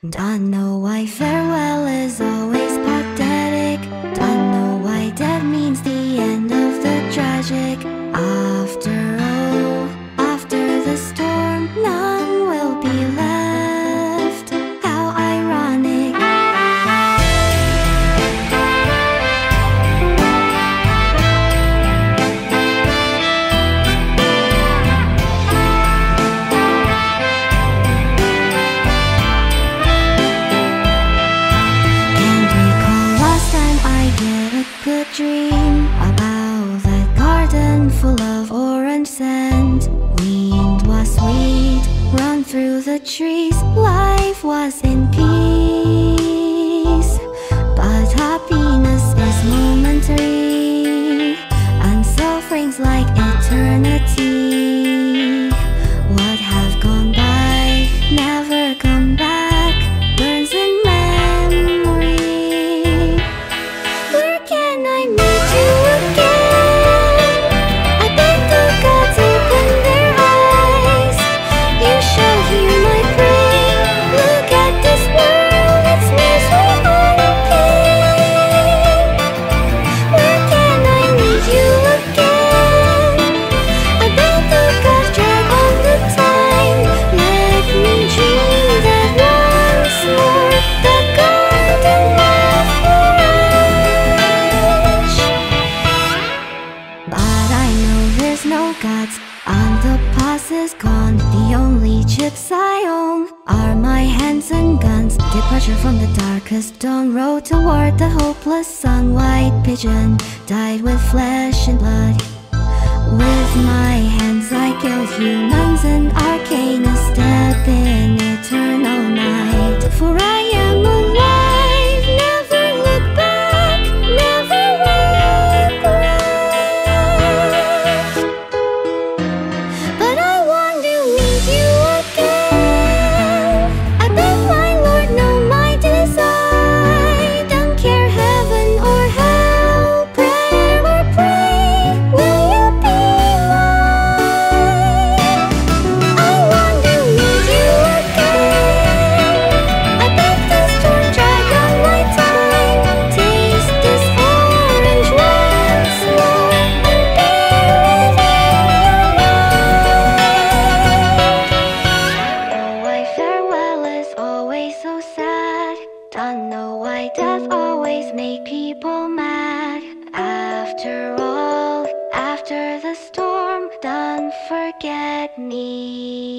And I know why farewell is always dream about that garden full of orange sand. Wind was sweet, run through the trees. Life was in peace, but happiness is momentary, and suffering's like eternity. is gone. The only chips I own Are my hands and guns. Departure from the darkest dawn Road toward the hopeless sun. White pigeon died with flesh and blood. With my hands I killed humans Does always make people mad. After all, after the storm Don't forget me.